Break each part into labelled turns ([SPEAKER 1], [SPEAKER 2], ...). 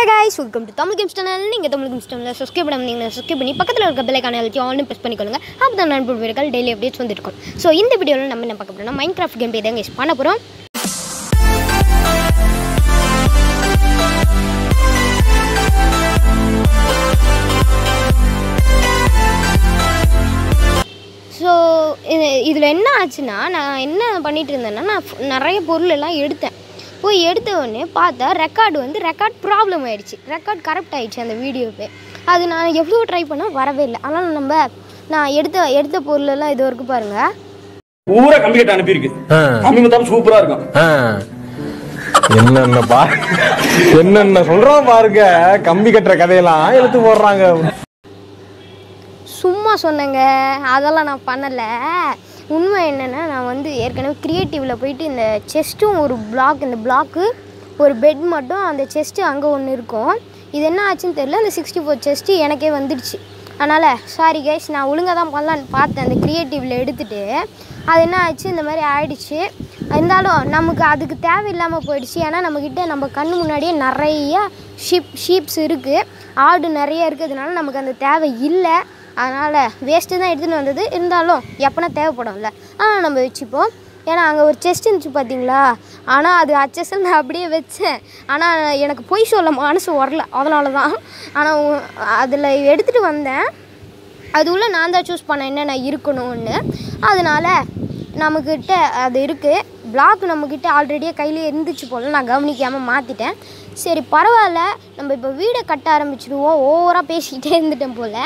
[SPEAKER 1] Hey guys welcome to Tamil games channel நீங்கள் Tamil games சேனலில் subscribe பண்ணாமல் சப்ஸ்கிரைப் பண்ணி பக்கத்தில் இருக்க பெல்லைக்கான எழுத்தி ஆன்லைன் ப்ரெஸ் பண்ணிக்கொள்ளுங்க அப்போ தான் நண்பர் வீடுகள் டெய்லி அப்டேட்ஸ் வந்துருக்கும். ஸோ இந்த வீடியோவில் நம்ம என்ன பார்க்க போகிறோம்னா மைண்ட் கிராஃப்ட் கேம் தான் guys பண்ண போகிறோம் ஸோ இதில் என்ன ஆச்சுன்னா நான் என்ன பண்ணிகிட்டு இருந்தேன்னா நான் நிறைய பொருள் எல்லாம் எடுத்தேன். போய் எடுத்த உடனே பார்த்தா ரெக்கார்டு வந்து ரெக்கார்ட் ப்ராப்ளம் ஆயிடுச்சு. ரெக்கார்ட் கரெக்ட் ஆயிடுச்சு அந்த வீடியோவே அது நான் எவ்வளோ ட்ரை பண்ணால் வரவே இல்லை. ஆனால் நம்ம நான் எடுத்த எடுத்த பொருள் எல்லாம் இது வரைக்கும் பாருங்கள்
[SPEAKER 2] பூரா கம்பி கட்ட அனுப்பியிருக்கு.
[SPEAKER 3] ஆ.
[SPEAKER 2] கம்பி மத்தாப்பு சூப்பரா இருக்கும்.
[SPEAKER 3] என்னென்ன பா என்னென்ன சொல்றான் பாருங்க. கம்பி கட்டுற கதையெல்லாம் எடுத்து போடுறாங்க.
[SPEAKER 1] சும்மா சொன்னேங்க. அதெல்லாம் நான் பண்ணலை. உண்மை என்னென்னா நான் வந்து ஏற்கனவே க்ரியேட்டிவில் போயிட்டு இந்த செஸ்ட்டும் ஒரு பிளாக் இந்த பிளாக்கு ஒரு பெட் மட்டும் அந்த செஸ்ட்டு அங்கே ஒன்று இருக்கும். இது என்ன ஆச்சுன்னு தெரியல அந்த சிக்ஸ்டி ஃபோர் செஸ்ட்டு எனக்கே வந்துடுச்சு. அதனால் சாரி கைஸ் நான் ஒழுங்காக தான் பண்ணலான்னு பார்த்தேன் அந்த க்ரியேட்டிவில் எடுத்துகிட்டு அது என்ன ஆச்சு இந்த மாதிரி ஆயிடுச்சு. இருந்தாலும் நமக்கு அதுக்கு தேவையில்லாமல் போயிடுச்சு. ஏன்னா நம்மக்கிட்ட நம்ம கண்ணு முன்னாடியே நிறைய ஷீப் ஷீப்ஸ் இருக்குது ஆடு நிறைய இருக்கிறதுனால நமக்கு அந்த தேவை இல்லை. அதனால் வேஸ்ட்டு தான் எடுத்துன்னு வந்தது. இருந்தாலும் எப்போனா தேவைப்படும்ல. ஆனால் நம்ம வச்சுப்போம். ஏன்னா அங்கே ஒரு செஸ்ட் இருந்துச்சு பார்த்தீங்களா ஆனால் அது அச்சஸில் நான் அப்படியே வச்சேன். ஆனால் எனக்கு பொய் சொல்ல மனசு வரல. அதனால தான் ஆனால் அதில் எடுத்துகிட்டு வந்தேன். அது உள்ளே நான் தான் சூஸ் பண்ணேன் என்னென்ன இருக்கணும்னு. அதனால் நம்மக்கிட்ட அது இருக்குது பிளாக் நம்மக்கிட்ட ஆல்ரெடியே கையிலே இருந்துச்சு போல். நான் கவனிக்காமல் மாற்றிட்டேன் சரி பரவாயில்ல. நம்ம இப்போ வீடை கட்ட ஆரம்பிச்சிடுவோம். ஓவராக பேசிக்கிட்டே இருந்துட்டேன் போல்.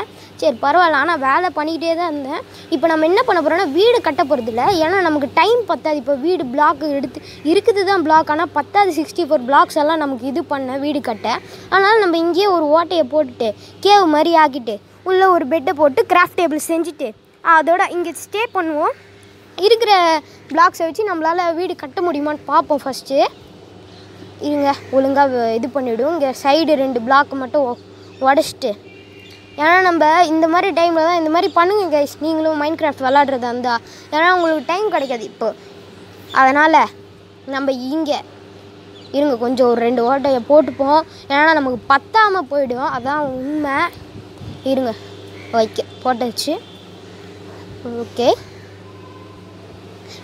[SPEAKER 1] சரி பரவாயில்ல. ஆனால் வேலை பண்ணிக்கிட்டே தான் இருந்தேன். இப்போ நம்ம என்ன பண்ண போகிறோம்னா வீடு கட்ட போகிறதில்ல ஏன்னா நமக்கு டைம் பத்தாது. இப்போ வீடு பிளாக் எடுத்து இருக்குது தான் பிளாக் ஆனால் பத்தாது சிக்ஸ்டி ஃபோர் பிளாக்ஸ் எல்லாம் நமக்கு இது பண்ண வீடு கட்ட. அதனால் நம்ம இங்கேயே ஒரு ஓட்டையை போட்டுட்டு கேவ் மாதிரி ஆக்கிட்டு உள்ளே ஒரு பெட்டை போட்டு கிராஃப்ட் டேபிள் செஞ்சுட்டு அதோட இங்கே ஸ்டே பண்ணுவோம். இருக்கிற பிளாக்ஸை வச்சு நம்மளால் வீடு கட்ட முடியுமான்னு பார்ப்போம் ஃபஸ்ட்டு இருங்க ஒழுங்காக இது பண்ணிவிடும் இங்கே சைடு ரெண்டு பிளாக் மட்டும் உடச்சிட்டு. ஏன்னா நம்ம இந்த மாதிரி டைமில் தான் இந்த மாதிரி பண்ணுங்க கைஸ் நீங்களும் மைண்ட் கிராஃப்ட் விளாட்றதா இருந்தால் ஏன்னா உங்களுக்கு டைம் கிடைக்காது இப்போ. அதனால் நம்ம இங்கே இருங்க கொஞ்சம் ஒரு ரெண்டு ஓட்டையை போட்டுப்போம். ஏன்னா நமக்கு பத்தாமல் போயிடும். அதான் உண்மை. இருங்க ஓகே போட்டாச்சு. ஓகே.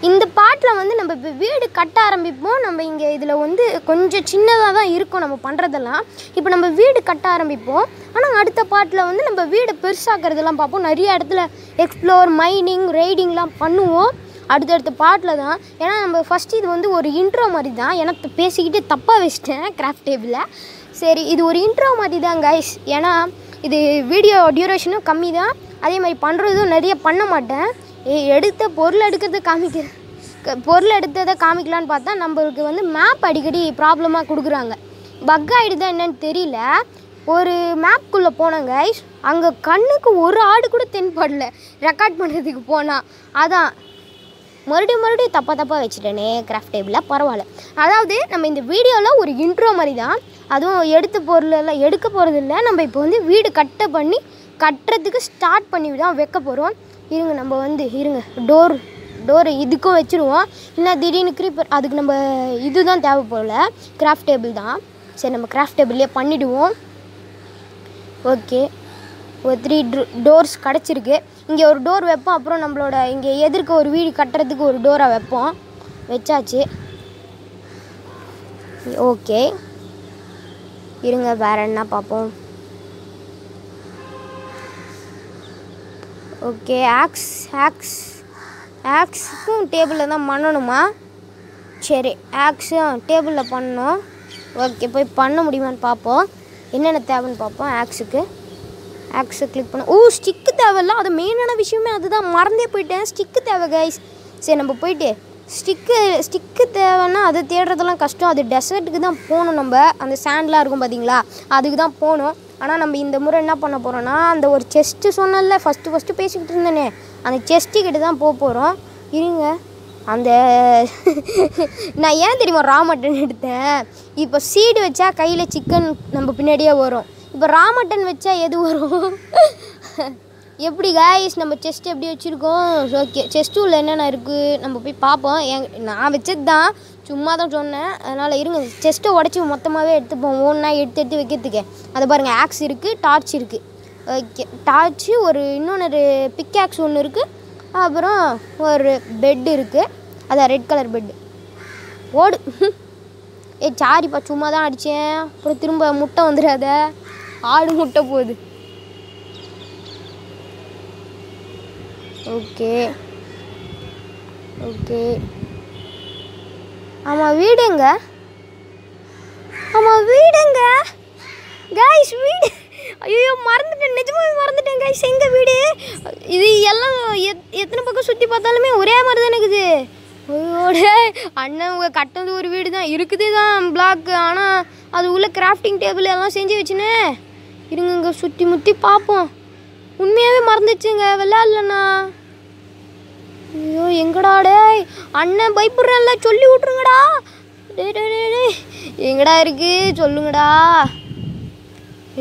[SPEAKER 1] இந்த பாட்டில் வந்து நம்ம இப்போ வீடு கட்ட ஆரம்பிப்போம். நம்ம இங்கே இதில் வந்து கொஞ்சம் சின்னதாக தான் இருக்கும் நம்ம பண்ணுறதெல்லாம் இப்போ நம்ம வீடு கட்ட ஆரம்பிப்போம். ஆனால் அடுத்த பாட்டில் வந்து நம்ம வீடை பெருசாக்கிறதுலாம் பார்ப்போம். நிறைய இடத்துல எக்ஸ்ப்ளோர் மைனிங் ரைடிங்லாம் பண்ணுவோம். அடுத்தடுத்த பாட்டில் தான். ஏன்னா நம்ம ஃபஸ்ட்டு இது வந்து ஒரு இன்ட்ரோ மாதிரி தான். ஏன்னா பேசிக்கிட்டு தப்பாக வச்சிட்டேன் கிராஃப்ட் டேபிளில் சரி இது ஒரு இன்ட்ரோ மாதிரி தான் கைஸ் ஏன்னா இது வீடியோ டியூரேஷனும் கம்மி தான். அதே மாதிரி பண்ணுறதும் நிறைய பண்ண மாட்டேன். எடுத்த பொருள் எடுக்கிறத காமிக்க பொருள் எடுத்ததை காமிக்கலான்னு பார்த்தா நம்மளுக்கு வந்து மேப் அடிக்கடி ப்ராப்ளமாக கொடுக்குறாங்க. பக் ஆகிடுதா என்னன்னு தெரியல. ஒரு மேப்குள்ளே போனேன் கைஸ் அங்கே கண்ணுக்கு ஒரு ஆடு கூட தென்படல ரெக்கார்ட் பண்ணுறதுக்கு போனால் அதான். மறுபடியும் மறுபடியும் தப்பாக தப்பாக வச்சுட்டேனே கிராஃப்ட் டேபிளில் பரவாயில்ல. அதாவது நம்ம இந்த வீடியோவில் ஒரு இன்ட்ரோ மாதிரி தான் அதுவும் எடுத்த பொருளெல்லாம் எடுக்க போகிறது இல்லை நம்ம இப்போ வந்து வீடு கட்ட பண்ணி கட்டுறதுக்கு ஸ்டார்ட் பண்ணி தான் வைக்க போகிறோம் இருங்க நம்ம வந்து இருங்க. டோர் டோர் இதுக்கும் வச்சுருவோம். இல்லை திடீர்னு க்ரீப்பர் அதுக்கு நம்ம இதுதான் தேவை போல. கிராஃப்ட் டேபிள் தான். சரி நம்ம கிராஃப்ட் டேபிள்லேயே பண்ணிவிடுவோம் ஓகே ஒரு த்ரீ டோர்ஸ் கிடச்சிருக்கு. இங்கே ஒரு டோர் வைப்போம். அப்புறம் நம்மளோட இங்கே எதிர்க்க ஒரு வீடு கட்டுறதுக்கு ஒரு டோரை வைப்போம். வச்சாச்சு. ஓகே இருங்க வேறு என்ன பார்ப்போம்? ஓகே ஆக்ஸ் ஆக்ஸ் ஆக்ஸுக்கும் டேபிளில் தான் பண்ணணுமா? சரி ஆக்ஸும் டேபிளில் பண்ணணும். ஓகே போய் பண்ண முடியுமான்னு பார்ப்போம். என்னென்ன தேவைன்னு பார்ப்போம் ஆக்ஸுக்கு ஆக்ஸை கிளிக் பண்ண ஓ ஸ்டிக்கு தேவையில்ல அது மெயினான விஷயமே அதுதான். மறந்தே போயிட்டேன் ஸ்டிக்கு தேவை கைஸ் சரி நம்ம போயிட்டு ஸ்டிக்கு ஸ்டிக்கு தேவைன்னா அதை தேடுறதெல்லாம் கஷ்டம். அது டெசர்ட்டுக்கு தான் போகணும் நம்ம. அந்த சாண்ட்லாம் இருக்கும் பார்த்தீங்களா அதுக்கு தான் போகணும். ஆனால் நம்ம இந்த முறை என்ன பண்ண போகிறோன்னா அந்த ஒரு செஸ்ட்டு சொன்னல ஃபஸ்ட்டு ஃபஸ்ட்டு பேசிக்கிட்டு இருந்தேனே அந்த செஸ்ட்டுக்கிட்ட தான் போக போகிறோம் இருங்க. அந்த நான் ஏன் தெரியுமா ரா மட்டன் எடுத்தேன்? இப்போ சீடு வச்சா கையில் சிக்கன் நம்ம பின்னாடியே வரும். இப்போ ரா மட்டன் வச்சா எது வரும்? எப்படி காய்ஸ் நம்ம செஸ்ட் எப்படி வச்சுருக்கோம்? ஓகே செஸ்ட் உள்ள என்னென்ன இருக்குது நம்ம போய் பார்ப்போம். என் நான் வச்சது தான் சும்மா தான் சொன்னேன். அதனால் இருங்க செஸ்ட்டை உடச்சி மொத்தமாகவே எடுத்துப்போம். ஒன்றா எடுத்து எடுத்து வைக்கிறதுக்கு. அதை பாருங்கள் ஆக்ஸ் இருக்குது டார்ச் இருக்குது ஓகே டார்ச்சு ஒரு இன்னொன்று பிக் ஆக்ஸ் ஒன்று இருக்குது அப்புறம் ஒரு பெட்டு இருக்குது அதான் ரெட் கலர் பெட்டு ஓடு. ஏ சாரிப்பா சும்மா தான் அடித்தேன் அப்புறம் திரும்ப முட்டை வந்துடாத. ஆடு முட்டை போகுது. ஓகே ஓகே ஆமாம் வீடுங்க. ஆமாம் வீடுங்க. கைஸ் வீடு. ஐயோ மறந்துட்டேன். நிஜமாவே மறந்துட்டேன் கைஸ் எங்கள் வீடு? இது எல்லாம் எத் எத்தனை பக்கம் சுற்றி பார்த்தாலுமே ஒரே மாதிரி தான் இருக்குது. ஐயோடே அண்ணன் உங்க கட்டினது ஒரு வீடு தான். இருக்குது தான் பிளாக் ஆனால் அது உள்ள கிராஃப்டிங் டேபிள் எல்லாம் செஞ்சு வச்சுனே இருங்க இங்கே சுற்றி முற்றி பார்ப்போம். உண்மையாகவே மறந்துச்சுங்க விளையாடலண்ணா. ஐயோ எங்கடா டேய்? அண்ணன் பயப்படுறேன்ல சொல்லி விட்ருங்கடா டேய் டே டே எங்கடா இருக்கு? சொல்லுங்கடா.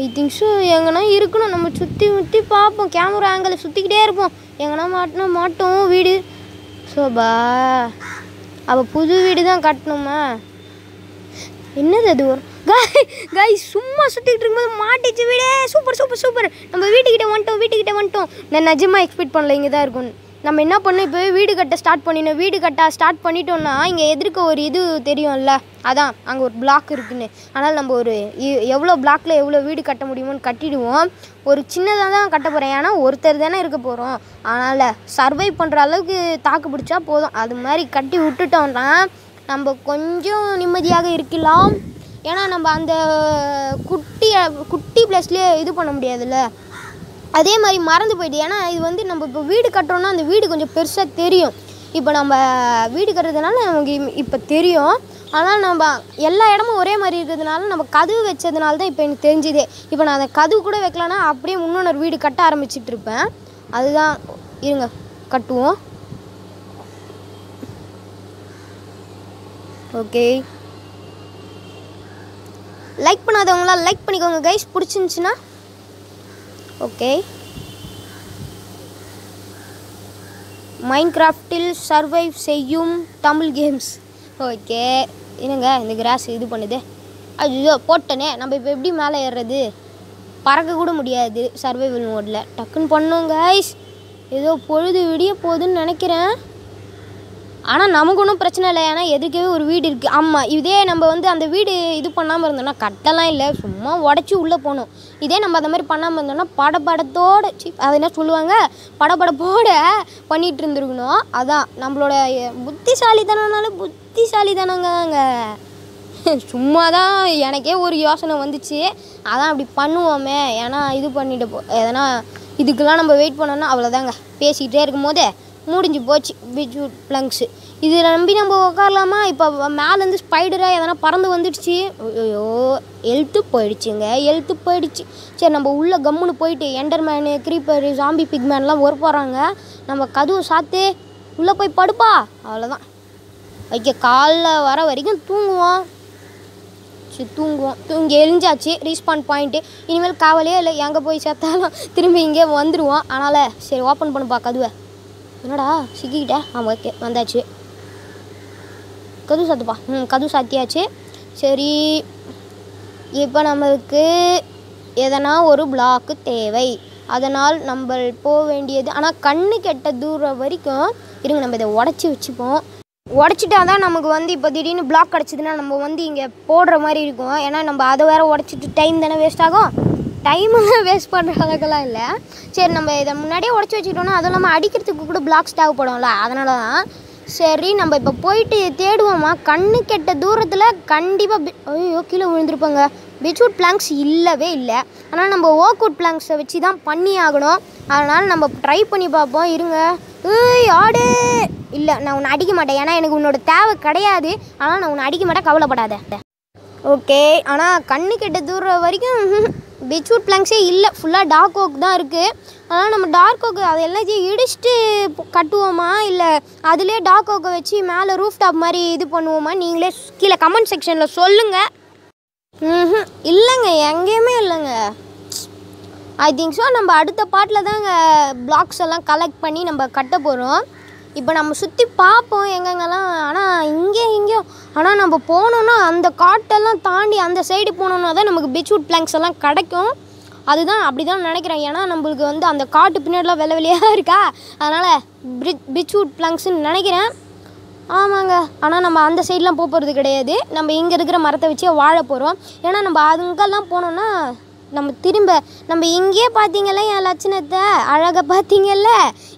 [SPEAKER 1] ஐ திங்க் ஸோ எங்கன்னா இருக்கணும். நம்ம சுற்றி முற்றி பார்ப்போம். கேமரா ஆங்கிள் சுற்றிக்கிட்டே இருப்போம். எங்கன்னா மாட்டினா மாட்டோம் வீடு. சோபா அவள் புது வீடு தான் கட்டணுமா? என்னது அது ஒரு காய் காய் சும்மா சுற்றிக்கிட்டு இருக்கும்போது மாட்டிச்சு வீடே. சூப்பர் சூப்பர் சூப்பர் நம்ம வீட்டுக்கிட்ட வந்துட்டோம் வீட்டுக்கிட்ட வந்துட்டோம். நான் நிஜமாக எக்ஸ்பெக்ட் பண்ணல இங்கே தான் இருக்கும் நம்ம என்ன பண்ணோம்? இப்போ வீடு கட்ட ஸ்டார்ட் பண்ணிடணும் வீடு கட்ட ஸ்டார்ட் பண்ணிட்டோம்னா இங்கே எதிர்க்க ஒரு இது தெரியும்ல? அதான் அங்கே ஒரு பிளாக் இருக்குன்னு. ஆனால் நம்ம ஒரு எவ்வளோ பிளாக்கில் எவ்வளோ வீடு கட்ட முடியுமோன்னு கட்டிடுவோம். ஒரு சின்னதாக தான் கட்ட போகிறேன் ஏன்னா ஒருத்தர் தானே இருக்க போகிறோம் அதனால் சர்வை பண்ணுற அளவுக்கு தாக்கு பிடிச்சா போதும். அது மாதிரி கட்டி விட்டுட்டோம்னா நம்ம கொஞ்சம் நிம்மதியாக இருக்கலாம். ஏன்னா நம்ம அந்த குட்டி குட்டி ப்ளஸ்லேயே இது பண்ண முடியாதுல்ல? அதே மாதிரி மறந்து போயிட்டு ஏன்னா இது வந்து நம்ம இப்போ வீடு கட்டுறோன்னா அந்த வீடு கொஞ்சம் பெருசாக தெரியும். இப்போ நம்ம வீடு கட்டுறதுனால நமக்கு இப்போ தெரியும். ஆனால் நம்ம எல்லா இடமும் ஒரே மாதிரி இருக்கிறதுனால நம்ம கதவு வச்சதுனால தான் இப்போ எனக்கு தெரிஞ்சுதே. இப்போ நான் அந்த கதவு கூட வைக்கலன்னா அப்படியே இன்னொன்று வீடு கட்ட ஆரம்பிச்சிட்டு இருப்பேன். அதுதான் இருங்க கட்டுவோம். ஓகே. லைக் பண்ணாதவங்களாம் லைக் பண்ணிக்கோங்க கைஸ் பிடிச்சிருந்துச்சின்னா ஓகே மைன்கிராஃப்டில் சர்வைவ் செய்யும் தமிழ் கேம்ஸ் ஓகே என்னங்க இந்த கிராஸ் இது பண்ணுது? ஐயோ போட்டனே. நம்ம இப்போ எப்படி மேலே ஏறுறது? பறக்க கூட முடியாது சர்வைவல் மோடில் டக்குன்னு பண்ணோம் கைஸ் ஏதோ பொழுது விடிய போகுதுன்னு நினைக்கிறேன். ஆனால் நமக்கு ஒன்றும் பிரச்சனை இல்லை. ஏன்னா எதுக்கவே ஒரு வீடு இருக்குது ஆமாம் இதே நம்ம வந்து அந்த வீடு இது பண்ணாமல் இருந்தோம்னா கட்டெல்லாம் இல்லை. சும்மா உடச்சி உள்ளே போகணும். இதே நம்ம அந்த மாதிரி பண்ணாமல் இருந்தோம்னா படப்படத்தோடு சி அது என்ன சொல்லுவாங்க? படப்படப்போடு பண்ணிகிட்டு இருந்திருக்கணும். அதான் நம்மளோட எ- புத்திசாலித்தனம்னால புத்திசாலித்தனங்க சும்மா தான் எனக்கே ஒரு யோசனை வந்துச்சு. அதான் அப்படி பண்ணுவோமே. ஏன்னா இது பண்ணிட்டு போ எதனா இதுக்கெல்லாம் நம்ம வெயிட் பண்ணோன்னா அவ்வளோதாங்க பேசிக்கிட்டே இருக்கும் போதே முடிஞ்சு போச்சு. பிஜூட் பிளங்ஸு இதில் நம்பி நம்ம உட்காரலாமா இப்போ மேலேருந்து ஸ்பைடராக எதனா பறந்து வந்துடுச்சு. ஐயோ எழுத்து போயிடுச்சுங்க. எழுத்து போயிடுச்சு. சரி நம்ம உள்ளே கம்முன்னு போயிட்டு எண்டர்மேனு க்ரீப்பர் ஜாம்பி பிக்மேன்லாம் ஒரு போகிறாங்க நம்ம கதவு சாத்து உள்ளே போய் படுப்பா. அவ்வளோதான் ஓகே காலைல வர வரைக்கும் தூங்குவோம். சரி தூங்குவோம். தூங்கி எழிஞ்சாச்சு ரீஸ்பான் பாயிண்ட்டு இனிமேல் காவலே இல்லை. எங்கே போய் சேர்த்தாலும் திரும்பி இங்கே வந்துடுவோம் அதனால் சரி ஓப்பன் பண்ணுப்பா கதுவை. என்னடா? சிக்கிக்கிட்ட? ஆமாம் ஓகே. வந்தாச்சு. கது சாத்துப்பா. ம் கது சாத்தியாச்சு. சரி இப்போ நம்மளுக்கு எதனா ஒரு பிளாக்கு தேவை. அதனால் நம்ம போக வேண்டியது ஆனால் கண்ணு கெட்ட தூரம் வரைக்கும் இருங்க நம்ம இதை உடச்சி வச்சுப்போம். உடச்சிட்டா தான் நமக்கு வந்து இப்போ திடீர்னு பிளாக் கிடச்சிதுன்னா நம்ம வந்து இங்கே போடுற மாதிரி இருக்கும். ஏன்னா நம்ம அதை வேறு உடச்சிட்டு டைம் தானே வேஸ்ட் ஆகும். டைமெல்லாம் வேஸ்ட் பண்ணுற அளவுக்குலாம் இல்லை. சரி நம்ம இதை முன்னாடியே உடச்சி வச்சுக்கிட்டோம்னா அதுவும் இல்லாமல் அடிக்கிறதுக்கு கூட பிளாக்ஸ் தேவைப்படும்ல. அதனால தான் சரி நம்ம இப்போ போயிட்டு தேடுவோமா? கண்ணு கெட்ட தூரத்தில் கண்டிப்பாக ஐயோ கீழே விழுந்திருப்பாங்க. பெட்ஷூட் பிளாங்க்ஸ் இல்லவே இல்லை. ஆனால் நம்ம ஓக்வுட் பிளாங்க்ஸை வச்சு தான் பண்ணி ஆகணும். அதனால் நம்ம ட்ரை பண்ணி பார்ப்போம். இருங்க. ஏய் ஆடு! இல்லை நான் உன்னை அடிக்க மாட்டேன். ஏன்னா எனக்கு உன்னோட தேவை கிடையாது. ஆனால் நான் உன்னை அடிக்க மாட்டேன். கவலைப்படாத. ஓகே ஆனால் கண்ணு கெட்ட தூரம் வரைக்கும் பெட்ஷூட் பிளாங்க்ஸே இல்லை. ஃபுல்லாக டார்க் ஓக் தான் இருக்குது அதனால் நம்ம டார்க் ஓக்கு அதை எல்லாத்தையும் இடிச்சிட்டு கட்டுவோமா? இல்லை அதுலேயே டார்க் ஓக்கை வச்சு மேலே ரூஃப் டாப் மாதிரி இது பண்ணுவோமா? நீங்களே கீழே கமெண்ட் செக்ஷனில் சொல்லுங்கள் ம் இல்லைங்க எங்கேயுமே இல்லைங்க. ஐ திங்க் ஸோ நம்ம அடுத்த பாட்டில் தாங்க பிளாக்ஸ் எல்லாம் கலெக்ட் பண்ணி நம்ம கட்ட போகிறோம் இப்போ நம்ம சுற்றி பார்ப்போம் எங்கெங்கெல்லாம். ஆனால் இங்கே இங்கேயும் ஆனால் நம்ம போனோன்னா அந்த காட்டெல்லாம் தாண்டி அந்த சைடு போனோன்னா தான் நமக்கு பீச்வுட் பிளாங்க்ஸ் எல்லாம் கிடைக்கும். அதுதான் அப்படி தான் நினைக்கிறேன். ஏன்னா நம்மளுக்கு வந்து அந்த காட்டு பின்னாடிலாம் வெள்ளை வெளியாக இருக்கா? அதனால் பிரிட் பீச்வுட் பிளாங்க்ஸ்ன்னு நினைக்கிறேன். ஆமாங்க. ஆனால் நம்ம அந்த சைட்லாம் போக போகிறது கிடையாது. நம்ம இங்கே இருக்கிற மரத்தை வச்சே வாழ போகிறோம் ஏன்னா நம்ம அதுங்கெல்லாம் போனோன்னா நம்ம திரும்ப நம்ம இங்கேயே பார்த்தீங்கல்ல என் லட்சணத்தை? அழகாக பார்த்தீங்கல்ல?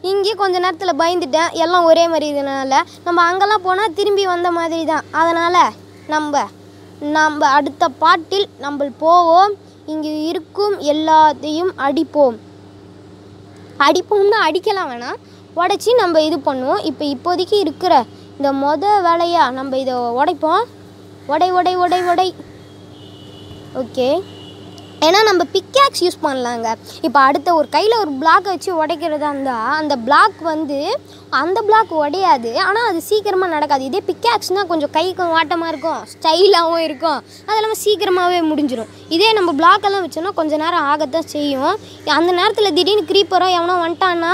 [SPEAKER 1] இங்கேயே கொஞ்ச நேரத்தில் பயந்துட்டேன். எல்லாம் ஒரே மாதிரி இதனால. நம்ம அங்கெல்லாம் போனால் திரும்பி வந்த மாதிரி தான். அதனால் நம்ம நம்ம அடுத்த பாட்டில் நம்ம போவோம். இங்கே இருக்கும் எல்லாத்தையும் அடிப்போம். அடிப்போம்னா அடிக்கலாம் வேணாம் உடச்சி நம்ம இது பண்ணுவோம். இப்போ இப்போதைக்கு இருக்கிற இந்த மொதல் வேலையாக நம்ம இதை உடைப்போம். உடை உடை உடை உடை. ஓகே. ஏன்னா நம்ம பிக்காக்ஸ் யூஸ் பண்ணலாங்க. இப்போ அடுத்த ஒரு கையில் ஒரு பிளாக் வச்சு உடைக்கிறதா இருந்தால் அந்த பிளாக் வந்து அந்த பிளாக் உடையாது. ஆனால் அது சீக்கிரமாக நடக்காது. இதே பிக்காக்ஸ்னால் கொஞ்சம் கைக்கு வாட்டமாக இருக்கும் ஸ்டைலாகவும் இருக்கும். அது இல்லாமல் சீக்கிரமாகவே முடிஞ்சிடும் இதே நம்ம பிளாக்கெல்லாம் வச்சோன்னா கொஞ்சம் நேரம் ஆகத்தான் செய்யும். அந்த நேரத்தில் திடீர்னு க்ரீப்பரோ எவனோ வந்துட்டான்னா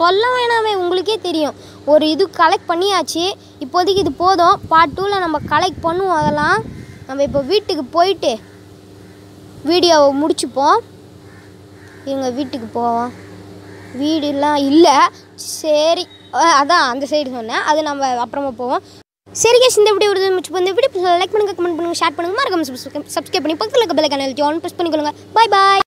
[SPEAKER 1] சொல்ல வேணாமே உங்களுக்கே தெரியும். ஒரு இது கலெக்ட் பண்ணியாச்சு இப்போதைக்கு இது போதும். பார்ட் டூவில் நம்ம கலெக்ட் பண்ணுவோம் அதெல்லாம். நம்ம இப்போ வீட்டுக்கு போயிட்டு வீடியோவை முடிச்சுப்போம். இவங்க வீட்டுக்கு போவோம். வீடுலாம் இல்லை. சரி. அதான் அந்த சைடு சொன்னேன். அது நம்ம அப்புறமா போவோம். சரி கேஸ் இந்த வீடியோ ஒரு முடிச்சு இந்த வீடியோ லைக் பண்ணுங்கள் கமெண்ட் பண்ணுங்கள் ஷேர் பண்ணுங்கள் மறக்காம சப்ஸ்கிரைப் பண்ணி பக்கத்தில் இருக்க பெல் கனல் ஆன் ப்ரெஸ் பண்ணிக்கொள்ளுங்க. பாய் பாய்